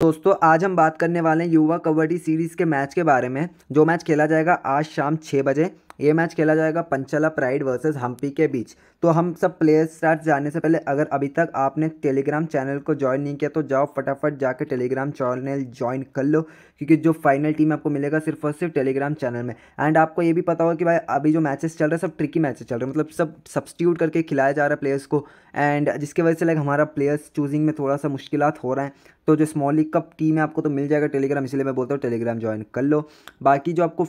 दोस्तों, आज हम बात करने वाले हैं युवा कबड्डी सीरीज़ के मैच के बारे में। जो मैच खेला जाएगा आज शाम छः बजे। ये मैच खेला जाएगा पंचला प्राइड वर्सेस हम्पी के बीच। तो हम सब प्लेयर्स स्टार्ट जाने से पहले, अगर अभी तक आपने टेलीग्राम चैनल को ज्वाइन नहीं किया तो जाओ फटाफट जाके टेलीग्राम चैनल ज्वाइन कर लो। क्योंकि जो फाइनल टीम आपको मिलेगा, सिर्फ़ और सिर्फ़ टेलीग्राम चैनल में। एंड आपको ये भी पता होगा कि भाई, अभी जो मैचेस चल रहे हैं, सब ट्रिकी मैचेस चल रहे हैं। मतलब सब सब्सटीट्यूट करके खिलाया जा रहा है प्लेयर्स को। एंड जिसकी वजह से लाइक हमारा प्लेयर्स चूजिंग में थोड़ा सा मुश्किल हो रहा है। तो जो स्मॉल लीग का टीम है, आपको तो मिल जाएगा टेलीग्राम इसलिए मैं बोलता हूँ टेलीग्राम ज्वाइन कर लो। बाकी जो आपको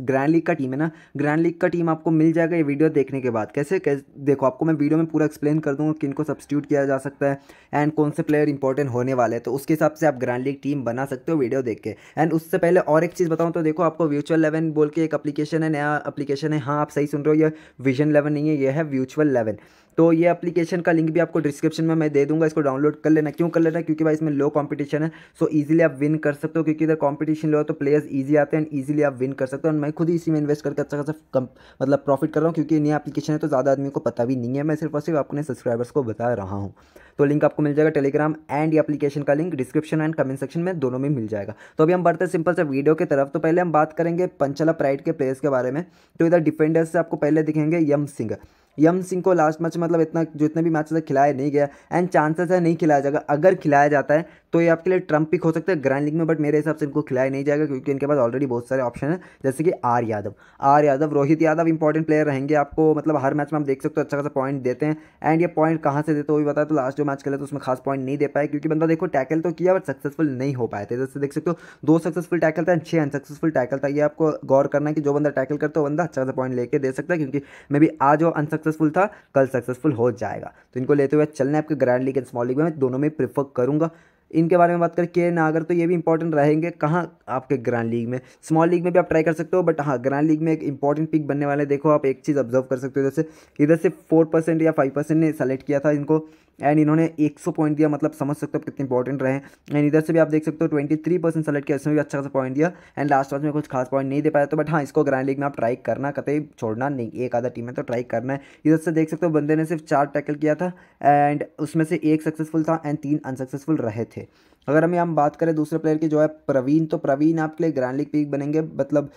ग्रैंड लीग का टीम है ना ग्रैंड लीग का टीम आपको मिल जाएगा ये वीडियो देखने के बाद। कैसे? कैसे? देखो, आपको मैं वीडियो में पूरा एक्सप्लेन कर दूँगा किन को सब्सिट्यूट किया जा सकता है एंड कौन से प्लेयर इंपॉर्टेंट होने वाले हैं। तो उसके हिसाब से आप ग्रैंड लीग टीम बना सकते हो वीडियो देख के। एंड उससे पहले और एक चीज़ बताऊँ तो देखो, आपको व्यूचुअल लेवन बोल के एक अप्लीकेशन है, नया अपलीकेशन है। हाँ आप सही सुन रहे हो, ये विजन लेवन नहीं है, ये है व्यूचुअल लेवन तो ये एप्लीकेशन का लिंक भी आपको डिस्क्रिप्शन में मैं दे दूँगा, इसको डाउनलोड कर लेना। क्यों कर लेना? क्योंकि भाई इसमें लो कॉम्पिटिशन है सो इजीली आप विन कर सकते हो, क्योंकि इधर कंपटीशन लो तो प्लेयर्स ईजी आते हैं इजीली आप विन कर सकते हो। और मैं खुद ही इसी में इन्वेस्ट करके अच्छा खासा कम मतलब प्रॉफिट कर रहा हूँ, क्योंकि नई एप्लीकेशन है तो ज़्यादा आदमी को पता भी नहीं है। मैं सिर्फ़ और सिर्फ़ अपने सब्सक्राइबर्स को बता रहा हूँ। तो लिंक आपको मिल जाएगा टेलीग्राम एंड ये एप्लीकेशन का link description and comment section में दोनों में मिल जाएगा। तो अभी हम बढ़ते हैं सिंपल से वीडियो की तरफ़। तो पहले हम बात करेंगे पंचला प्राइड के प्लेयर्स के बारे में। तो इधर डिफेंडर्स से आपको पहले दिखेंगे यम सिंह यम सिंह को लास्ट मैच मतलब इतना जितने भी मैच खिलाया नहीं गया एंड चांसेस है नहीं खिलाया जाएगा। अगर खिलाया जाता है तो ये आपके लिए ट्रंप पिक हो सकता है ग्रैंड लीग में बट मेरे हिसाब से इनको खिलाया नहीं जाएगा, क्योंकि इनके पास ऑलरेडी बहुत सारे ऑप्शन है, जैसे कि R Yadav. R Yadav, Rohit Yadav important player रहेंगे आपको मतलब हर मैच में आप देख सकते हो अच्छा खासा पॉइंट देते हैं एंड ये पॉइंट कहाँ से देते हो भी बताया तो लास्ट जो मैच खेले तो उसमें खास पॉइंट नहीं दे पाए, क्योंकि बंदा देखो टैकल तो किया बट सक्सेसफुल नहीं हो पाए थे। जैसे देख सकते हो, दो सक्सेसफुल टैकल था एंड छः अनसक्सेसफुल टैकल था। ये आपको गौर करना है कि जो बंदा टैकल करता है, वो बंदा अच्छा खासा पॉइंट लेके दे सकता है, क्योंकि मे बी आज जो अनसक्सेसफुल था, कल सक्सेसफुल हो जाएगा। तो इनको लेते हुए चलना है आपके grand league and small league में दोनों में प्रीफर करूँगा। इनके बारे में बात करें के नागर तो ये भी इंपॉर्टेंट रहेंगे। कहाँ आपके ग्रैंड लीग में? स्मॉल लीग में भी आप ट्राई कर सकते हो बट हाँ ग्रैंड लीग में एक इंपॉर्टेंट पिक बनने वाले देखो, आप एक चीज़ ऑब्ज़र्व कर सकते हो, जैसे इधर से फोर परसेंट या फाइव परसेंट ने सेलेक्ट किया था इनको। एंड इन्होंने 100 पॉइंट दिया मतलब समझ सकते हो कितने इंपॉर्टेंट रहे एंड इधर से भी आप देख सकते हो 23 परसेंट सेलेक्ट किया, इसमें भी अच्छा सा पॉइंट दिया। एंड लास्ट मैच में कुछ खास पॉइंट नहीं दे पाया तो बट हाँ इसको ग्रैंड लीग में आप ट्राई करना, कतई छोड़ना नहीं, एक आधा टीम है तो ट्राई करना है। इधर से देख सकते हो, बंदे ने सिर्फ़ चार टैकल किया था एंड उसमें से एक सक्सेसफुल था एंड तीन अनसक्सेसफुल रहे थे। अगर हमें हम बात करें दूसरे प्लेयर की, जो है प्रवीण तो प्रवीण आपके लिए ग्रैंड लीग पीक बनेंगे मतलब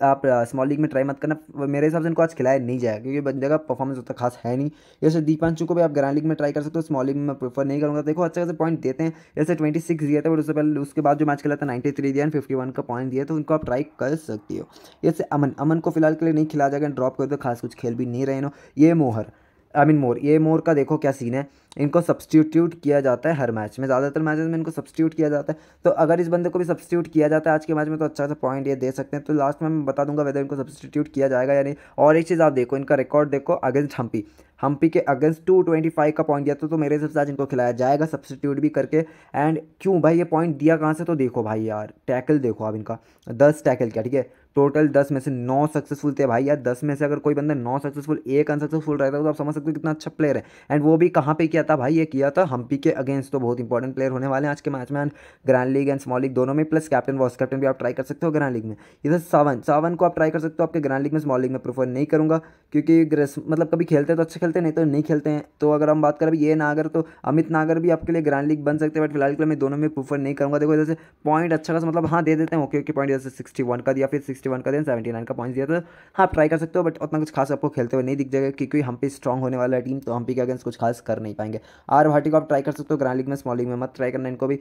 आप स्मॉल लीग में ट्राई मत करना। मेरे हिसाब से इनको आज खिलाया नहीं जाएगा, क्योंकि बंदे का परफॉर्मेंस उतना खास है नहीं। जैसे दीपांशु को भी आप ग्रैंड लीग में ट्राई कर सकते हो स्मॉल लीग में मैं प्रेफर नहीं करूँगा। देखो अच्छा खासा पॉइंट देते हैं। जैसे ट्वेंटी सिक्स दिया था उससे पहले, उसके बाद जो मैच खिला था नाइन्टी थ्री दिया फिफ्टी वन का पॉइंट दिया तो उनको आप ट्राई कर सकती हो। जैसे अमन अमन को फ़िलहाल के लिए नहीं खिला जाएगा ड्रॉप कर दो, खास कुछ खेल भी नहीं रहे ना ये मोहर। आई मीन मोर ये मोर का देखो क्या सीन है। इनको सब्सटीट्यूट किया जाता है हर मैच में। ज़्यादातर मैचेस में इनको सब्सटीट्यूट किया जाता है। तो अगर इस बंदे को भी सब्सटीट्यूट किया जाता है आज के मैच में तो अच्छा सा पॉइंट ये दे सकते हैं। तो लास्ट में मैं बता दूँगा वेदर इनको सब्सटीट्यूट किया जाएगा या नहीं। और एक चीज़ आप देखो, इनका रिकॉर्ड देखो अगेंस्ट हम्पी हम्पी के अगेंस्ट टू ट्वेंटी फाइव का पॉइंट दिया था तो मेरे हिसाब से आज इनको खिलाया जाएगा सब्सटीट्यूट भी करके। एंड क्यों भाई ये पॉइंट दिया कहाँ से? तो देखो भाई यार टैकल देखो आप इनका। दस टैकल क्या, ठीक है? टोटल दस में से नौ सक्सेसफुल थे भाई। यार दस में से अगर कोई बंदा नौ सक्सेसफुल एक अनसक्सेसफुल रहता है तो आप समझ सकते हो कितना अच्छा प्लेयर है। एंड वो भी कहाँ पे किया था भाई? ये किया था हम्पी के अगेंस्ट तो बहुत इंपॉर्टेंट प्लेयर होने वाले हैं आज के मैच में। Grand league and small league दोनों में प्लस कैप्टन वॉस कैप्टन भी आप ट्राई कर सकते हो ग्रैंड लीग में। इधर सावन सावन को आप ट्राई कर सकते हो, आपके ग्रैंड लीग में स्मॉल लीग में प्रेफर नहीं करूँगा। क्योंकि मतलब कभी खेलते तो अच्छे खेलते नहीं तो नहीं खेलते हैं। तो अगर हम बात करें ये नागर तो अमित नागर भी आपके लिए ग्रैंड लीग बन सकते हैं बट फ़िलहाल के लिए मैं दोनों में प्रेफर नहीं करूँगा। देखो जैसे पॉइंट अच्छा खास मतलब हाँ दे देते हैं। ओके ओके पॉइंट जैसे सिक्सटी वन का दिया, फिर सिक्सटी वन का देन सेवेंटी नाइन का पॉइंट दिया था। हाँ आप ट्राई कर सकते हो बट उतना कुछ खास आपको खेलते हुए नहीं दिख जाएगा, क्योंकि हम पे स्ट्रॉग होने वाला टीम तो हम पी के अगेंस्ट कुछ खास कर नहीं पाएँगे। आर भाटी को आप ट्राई कर सकते हो ग्रांड लीग में स्मॉल लीग में मत ट्राई करना इनको भी।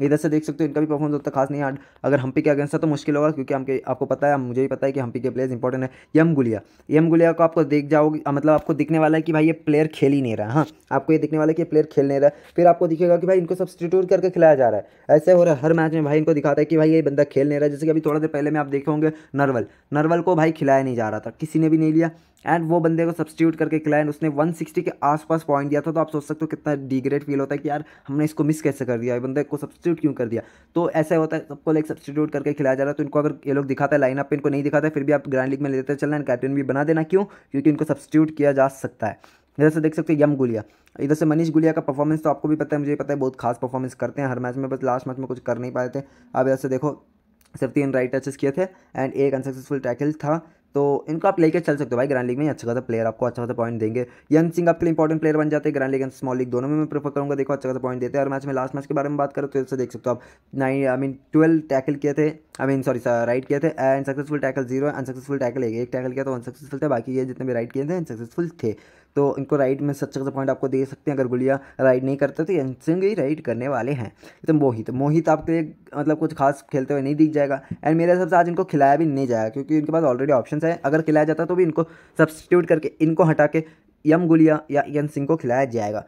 इधर से देख सकते हो, इनका भी परफॉर्मेंस उतना खास नहीं है। अगर हम्पी के अगेंस्ट है तो मुश्किल होगा, क्योंकि हमके, आपको पता है मुझे भी पता है कि हम्पी के प्लेयर्स इंपॉर्टेंट है। यम गुलिया यम गुलिया को आपको देख जाओगे मतलब आपको दिखने वाला है कि भाई ये प्लेयर खेल ही नहीं रहा। हाँ आपको ये दिखने वाला है कि प्लेयर खेल नहीं रहा। फिर आपको दिखेगा कि भाई इनको सब्सटीट्यूट करके खिलाया जा रहा है। ऐसे हो रहा है, हर मैच में भाई इनको दिखाता है कि भाई ये बंदा खेल नहीं रहा। जैसे कि अभी थोड़ा देर पहले में आप देखे होंगे नरवल। नरवल को भाई खिलाया नहीं जा रहा था। किसी ने भी नहीं लिया। एंड वो बंदे को सब्सिट्यूट करके खिलाया उसने 160 के आसपास पॉइंट दिया था तो आप सोच सकते हो कितना डिग्रेड फील होता है कि यार, हमने इसको मिस कैसे कर दिया? बंदे को सब्सिट्यूट क्यों कर दिया? तो ऐसा होता है, सबको लाइक सब्सिट्यूट करके खिलाया जा रहा है तो इनको अगर ये लोग दिखाता है लाइन अप इनको नहीं दिखाता, फिर भी आप ग्रैंड लीग में लेते चलना कैप्टन भी बना देना क्यों? क्योंकि इनको सब्सिट्यूट किया जा सकता है। इधर से देख सकते हैं यम गुलिया। इधर से मनीष गुलिया का परफॉर्मेंस तो आपको भी पता है, मुझे पता है, बहुत खास परफॉर्मेंस करते हैं, हर मैच में बस लास्ट मैच में कुछ कर नहीं पाए थे। अब इधर से देखो सिर्फ़ तीन राइट टचेस किए थे एंड एक अनसक्सेसफुल टैकल था। तो इनको आप लेकर चल सकते हो भाई ग्रैंड लीग में अच्छा खासा प्लेयर आपको अच्छा खासा पॉइंट देंगे। यंग सिंह आपके लिए इंपॉर्टेंट प्लेयर बन जाते हैं grand league and small league दोनों में मैं प्रेफर करूँगा, देखो अच्छा खासा पॉइंट देते हैं। और मैच में लास्ट मैच के बारे में बात करो तो इससे देख सकते हो आप nine I mean twelve tackle किए थे आई मीन सॉरी राइट किए थे and successful tackle zero unsuccessful tackle एक टैकल किया तो अनसक्सेसफुल थे, बाकी ये जितने भी राइट किए थे अनसक्सेसफुल थे। तो इनको राइड में सच्चा सा पॉइंट आपको दे सकते हैं, अगर गुड़िया राइड नहीं करते तो यंगसिंग ही राइड करने वाले हैं। तो मोहित मोहित आपके लिए मतलब कुछ खास खेलते हुए नहीं दिख जाएगा। एंड मेरे हिसाब से आज इनको खिलाया भी नहीं जाएगा, क्योंकि इनके पास ऑलरेडी ऑप्शन है। अगर खिलाया जाता तो भी इनको सब्सटीट्यूट करके, इनको हटा के यम गुलिया या यन सिंह को खिलाया जाएगा।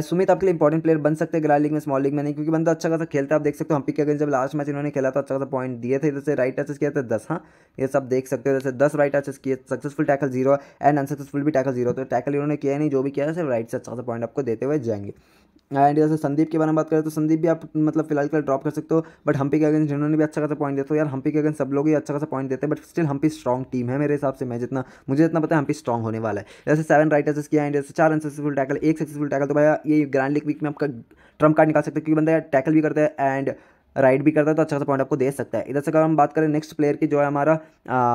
सुमित, आपके लिए इंपॉर्टेंट प्लेयर बन सकते हैं ग्राल लीग में स्मॉल लीग में नहीं, क्योंकि बंदा अच्छा खासा खेलता है, आप देख सकते हो हम के अगेंस्ट जब लास्ट मैच इन्होंने खेला था अच्छा खासा पॉइंट दिए थे, जैसे राइट टचेस किया था, दस हाँ ये सब देख सकते हो, जैसे दस राइट टचेस किए successful tackle zero and unsuccessful भी टैकल ज़ीरो तो टैकल इन्होंने किया नहीं, जो भी किया, सिर्फ़ राइट से अच्छा खासा पॉइंट आपको देते हुए जाएँगे। एंड जैसे संदीप के बारे में बात करें तो संदीप भी आप मतलब फ़िलहाल के ड्रॉप कर सकते हो बट हम्पी के अगेंस्ट जिन्होंने भी अच्छा खासा पॉइंट देते हो यार हम्पी के अगेंस्ट सब लोग ही अच्छा खासा पॉइंट देते हैं but still Hampi strong team है मेरे हिसाब से, मैं जितना, मुझे जितना पता है हम्पी स्ट्रॉन्ग होने वाला है। जैसे सेवन राइटर्स किया एंड जैसे चार अनसक्सेसफुल टैकल एक सक्सेसफुल टैकल तो भैया ये ग्रैंड लीग वीक में आपका ट्रंप कार्ड निकाल सकते हैं, क्योंकि बंदा टैकल भी करता है एंड राइड भी करता है तो अच्छा सा पॉइंट आपको दे सकता है। इधर से अगर हम बात करें नेक्स्ट प्लेयर की, जो है हमारा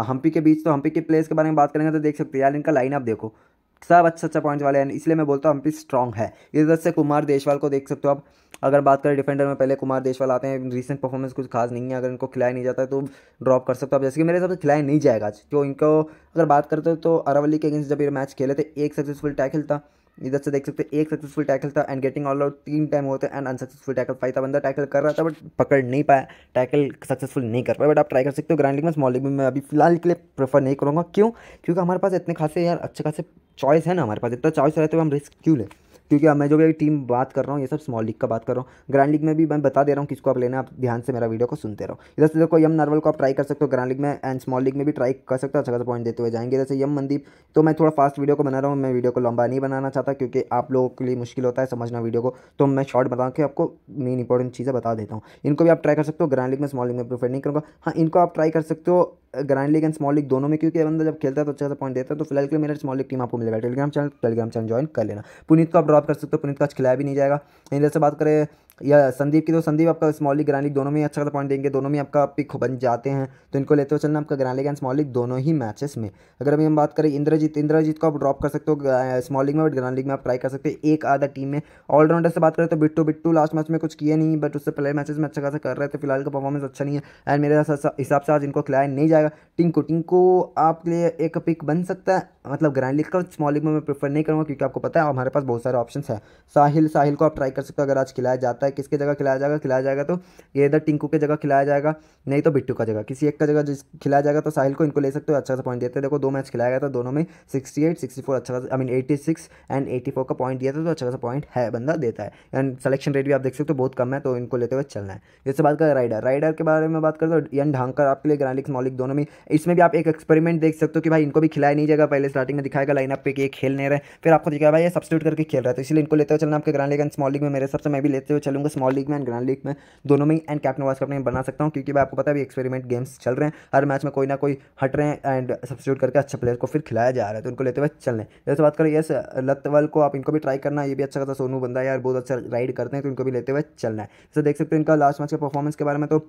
हम्पी के बीच तो हम्पी के प्लेयर्स के बारे में बात करेंगे तो देख सकते हैं, यार इनका लाइन आप देखो। सब अच्छा अच्छा पॉइंट वाले हैं, इसलिए मैं बोलता हूँ हम्पी स्ट्रॉन्ग है। इधर से कुमार देशवाल को देख सकते हो आप। अगर बात करें डिफेंडर में, पहले कुमार देशवाल आते हैं रिसेंट परफॉर्मेंस कुछ खास नहीं है, अगर इनको खिलाया नहीं जाता है तो ड्रॉप कर सकते हो आप। जैसे कि मेरे हिसाब से खिलाया नहीं जाएगा आज तो इनको अगर बात करते हो तो अरावली के अगेंस्ट जब ये मैच खेले थे, एक सक्सेसफुल टैकल था। इधर से देख सकते हैं, एक सक्सेसफुल टैकल था एंड गेटिंग ऑल आउट तीन टाइम होते एंड अनसक्सेसफुल टैकल फाइव था। बंदा टैकल कर रहा था बट पकड़ नहीं पाया टैकल सक्सेसफुल नहीं कर पाया। बट आप ट्राई कर सकते हो ग्रैंड लीग में स्मॉल लीग में, मैं अभी फ़िलहाल के लिए प्रेफर नहीं करूँगा। क्यों? क्योंकि हमारे पास इतने खासे यार अच्छे खासे चॉइस है ना हमारे पास। इतना चॉइस रहते हुए हम रिस्क क्यों लें? क्योंकि अब मैं जो भी टीम बात कर रहा हूँ, ये सब स्मॉल लीग का बात कर रहा हूँ। ग्रैंड लीग में भी मैं बता दे रहा हूँ किसको आप लेना आप ध्यान से मेरा वीडियो को सुनते रहो। इधर से देखो यम नर्वल को आप ट्राई कर सकते हो ग्रैंड लीग में एंड स्मॉल लीग में भी ट्राई कर सकते हो अच्छा खासा पॉइंट देते हुए जाएँगे। जैसे यम मनदीप तो मैं थोड़ा फास्ट वीडियो को बना रहा हूँ, मैं वीडियो को लंबा नहीं बनाना चाहता क्योंकि आप लोगों के लिए मुश्किल होता है समझना वीडियो को। तो मैं शॉर्ट बता के आपको मेन इंपॉर्टेंट चीज़ें बता देता हूँ। इनको भी आप ट्राई कर सकते हो ग्रैंड लीग में स्मॉल लीग में प्रीफर नहीं करूँगा। हाँ इनको आप ट्राई कर सकते हो grand league and small league दोनों में, क्योंकि बंदा जब खेलता है तो अच्छा सा पॉइंट देता है तो फ़िलहाल के लिए मेरा स्मॉल लीग टीम आपको मिलेगा। Telegram channel Telegram channel join कर लेना। पुनीत को आप ड्रॉप कर सकते हो, पुनीत का आज खिलाया भी नहीं जाएगा। इधर से बात करें या संदीप की तो संदीप आपका स्मॉल लीग ग्रैंड दोनों में अच्छा खासा पॉइंट देंगे, दोनों में आपका पिक बन जाते हैं। तो इनको लेते हुए चलना आपका ग्रैंड एंड स्मॉल दोनों ही मैचेस में। अगर अभी हम बात करें इंद्रजीत इंद्रजीत को आप ड्रॉप कर सकते हो स्मॉल में बट ग्रैंड में आप ट्राई कर सकते हैं एक आधा टीम में। ऑलराउंडर से बात करें तो बिट्टू बिट्टू लास्ट मैच में कुछ किए नहीं बट उससे पहले मैचेस में अच्छा खासा कर रहे थे, फ़िलहाल का परफॉर्मेंस अच्छा नहीं है। एंड मेरे हिसाब से आज इनको खिलाया नहीं जाएगा। टिंकू टिंकू आपके लिए एक पिक बन सकता है। मतलब ग्रैंड का स्मॉल में मैं प्रेफर नहीं करूँगा, क्योंकि आपको पता है, हमारे पास बहुत सारे ऑप्शन है। साहिल साहिल को आप ट्राई कर सकते हो, अगर आज खिलाया जाता है किसके जगह खिलाया जाएगा खिलाया जाएगा तो ये इधर टिंकू के जगह खिलाया जाएगा, नहीं तो बिट्टू का जगह। किसी एक का जगह जिस खिलाया जाएगा तो साहिल को इनको ले सकते हो अच्छा सा पॉइंट देते हैं देखो, दो मैच खिलाया गया था, दोनों में सिक्सटी एट सिक्सटी फोर अच्छा I mean eighty six and eighty four का पॉइंट दिया था तो अच्छा खासा पॉइंट है, बंदा देता है। एंड सलेक्शन रेट भी आप देख सकते हो, बहुत कम है तो इनको लेते हुए चलना है। जैसे बात करें राइडर राइडर के बारे में बात करें तो यन ढांकर आपके लिए ग्रैंड लीग स्मॉल लीग दोनों में, इसमें भी आप एक एक्सपेरिमेंट देख सकते हो कि भाई इनको भी खिलाया नहीं जाएगा, पहले स्टार्टिंग में दिखाएगा लाइन अप पे कि ये खेल नहीं रहे, फिर आपको दिखाया, भाई ये सब्सिट्यूट करके खेल रहा है। तो इसलिए इनको लेते हुए चलना आपके grand league and small league में। मेरे सबसे मैं भी लेते हुए चलूँगा स्मॉल लीग में एंड ग्रैंड लीग में। दोनों में एंड कैप्टन वाइस कैप्टन बना सकता हूँ, क्योंकि मैं आपको पता है एक्सपेरिमेंट गेम्स चल रहे हैं। हर मैच में कोई ना कोई हट रहे हैं एंड सब्सिट्यूट करके अच्छा प्लेयर को फिर खिलाया जा रहा है तो उनको लेते हुए चल रहे हैं। जैसे बात करें यस लतवल को आप इनको भी ट्राई करना, ये भी अच्छा खासा सोनू बंदा यार, बहुत अच्छा राइड करते हैं तो इनको भी लेते हुए चलना है। जैसे देख सकते हैं इनका लास्ट मैच के परफॉर्मेंस के बारे में तो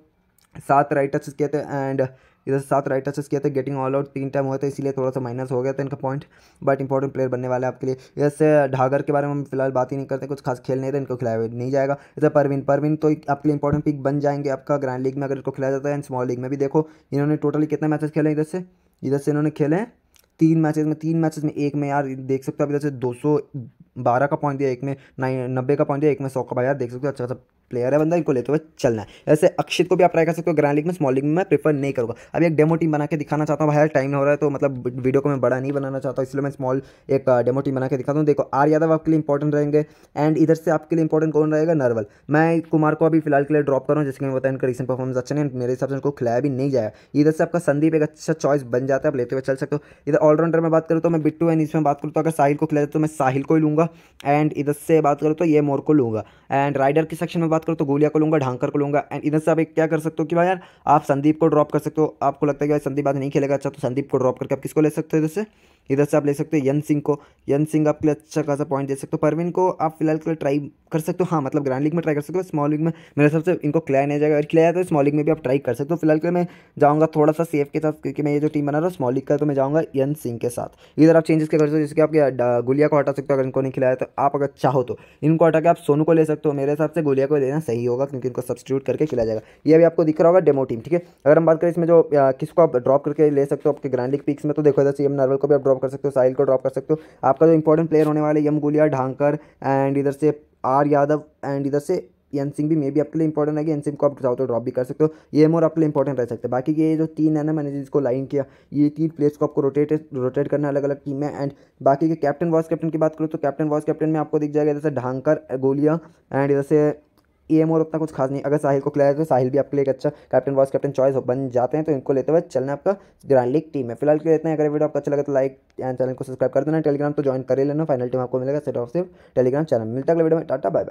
सात राइट टचेस किए थे एंड इधर सात राइट टचेस किए थे गेटिंग ऑल आउट तीन टाइम हुए थे, इसीलिए थोड़ा सा माइनस हो गया था इनका पॉइंट बट इंपॉर्टेंट प्लेयर बनने वाले आपके लिए। जैसे ढागर के बारे में हम फ़िलहाल बात ही नहीं करते, कुछ खास खेल नहीं रहे इनको खिलाया नहीं जाएगा। इधर परवीन परवीन तो आपके लिए इंपॉर्टेंट पिक बन जाएँगे आपका ग्रैंड लीग में, अगर इनको खिलाया जाता है एंड स्मॉल लीग में भी देखो, इन्होंने टोटली कितने मैचेस खेले इधर से? इधर से इन्होंने खेले हैं तीन मैचेस में, तीन मैचेस में एक में, यार, देख सकते हो आप इधर से दो सौ बारह का पॉइंट दिया, एक में नाइन, नब्बे का पॉइंट दिया, एक में सौ का, भाई यार, देख सकते हो अच्छा अच्छा प्लेयर है, बंदा इनको लेते हुए चलना है। ऐसे अक्षित को भी आप ट्राई कर सकते हो ग्रैंड लीग में स्मॉल लीग में मैं प्रेफर नहीं करूँगा। अभी एक डेमो टीम बना के दिखाना चाहता हूँ, भाई टाइम हो रहा है तो मतलब वीडियो को मैं बड़ा नहीं बनाना चाहता, इसलिए मैं स्मॉल एक डेमो टीम बना के दिखाता हूँ। देखो, आर यादव आपके लिए इंपॉर्टेंट रहेंगे एंड इधर से आपके लिए इंपॉर्टेंट कौन रहेगा? नर्वल। मैं कुमार को अभी फ़िलहाल के लिए ड्रॉप करूँ जिसके मैं बताया इनका रिसेंट परफॉर्मेंस अच्छा नहीं मेरे हिसाब से उनको खिलाया भी नहीं जाएगा। इधर से आपका संदीप एक अच्छा चॉइस बन जाता है, आप लेते हुए चल सकते हो। इधर ऑलराउंडर में बात करूँ तो मैं बिट्टू एंड इसमें बात करूँ तो अगर साहिल को खिलाया तो मैं साहिल को ही लूँगा एंड इधर से बात करूँ तो ये मोर को लूँगा। एंड राइडर के सेक्शन में बात करूँ तो गोलिया को लूँगा ढांकर को लूँगा एंड इधर से आप एक क्या कर सकते हो कि भाई यार, आप संदीप को ड्रॉप कर सकते हो। आपको लगता है कि भाई संदीप आज नहीं खेलेगा अच्छा तो संदीप को ड्रॉप करके आप किसको ले सकते हो इधर से? इधर से आप ले सकते हो यन सिंह को। यन सिंह आपके लिए अच्छा खासा पॉइंट दे सकते हो। परवीन को आप फ़िलहाल के लिए ट्राई कर सकते हो। हाँ मतलब ग्रैंड लीग में ट्राई कर सकते हो। स्मॉल लीग में मेरे हिसाब से इनको क्लियर नहीं जाएगा। अगर क्लियर तो स्मॉल लीग में भी आप ट्राई कर सकते हो। फ़िलहाल के लिए मैं जाऊँगा थोड़ा सा सेफ़ के साथ, क्योंकि मैं ये जो टीम बना रहा हूँ स्मॉल लीग का तो मैं जाऊँगा यन सिंह के साथ। इधर आप चेंजेस क्या कर सकते हो, जैसे कि आप गुलिया को हटा सकते हो, अगर इनको नहीं खिलाया तो आप अगर चाहो तो। इनको हटा के आप सोनू को ले सकते हो। मेरे हिसाब से गुलिया को देना सही होगा, क्योंकि इनको सब्सिट्यूट करके खिलाया जाएगा। ये भी आपको दिख रहा होगा डेमो टीम ठीक है? अगर हम बात करें इसमें जो किसको आप ड्रॉप करके ले सकते हो, आपके ग्रैंड लीग पिक्स में तो देखो इधर सी एम नर्वल को भी आप ड्रॉप कर सकते हो, साहिल को ड्रॉप कर सकते हो। आपका जो इंपॉर्टेंट प्लेयर होने वाले यम गुलिया, ढांकर एंड इधर से आर यादव एंड इधर से एन सिंह भी मे भी आपके लिए इंपॉर्टेंट है कि एन सिंह को आप चाहो तो ड्रॉप भी कर सकते हो। ये मोर आपके लिए इंपॉर्टेंट रह सकते हैं। बाकी ये जो तीन है ना, मैंने जिसको लाइन किया, ये तीन प्लेयर्स को आपको रोटेट रोटेट करना अलग अलग टीम में एंड बाकी के कैप्टन वॉइस कैप्टन की बात करूँ तो कैप्टन वॉइस कैप्टन में आपको दिख जाएगा जैसे ढांकर, गोलिया एंड इधर एम और उतना कुछ खास नहीं। अगर साहिल को खिलाया तो साहिल भी आपके लिए एक अच्छा कैप्टन वॉइस कैप्टन चॉइस बन जाते हैं तो इनको लेते हुए चलना आपका ग्रैंड लीग टीम है। फ़िलहाल के लेते हैं। अगर वीडियो आपको अच्छा लगे तो लाइक एंड चैनल को सब्सक्राइब कर देना। टेलीग्राम तो ज्वाइन कर लेना। फाइनल टीम आपको मिलेगा। सेट ऑफ़ सिर्फ़ टेलीग्राम चैनल मिलता है वीडियो में। Tata bye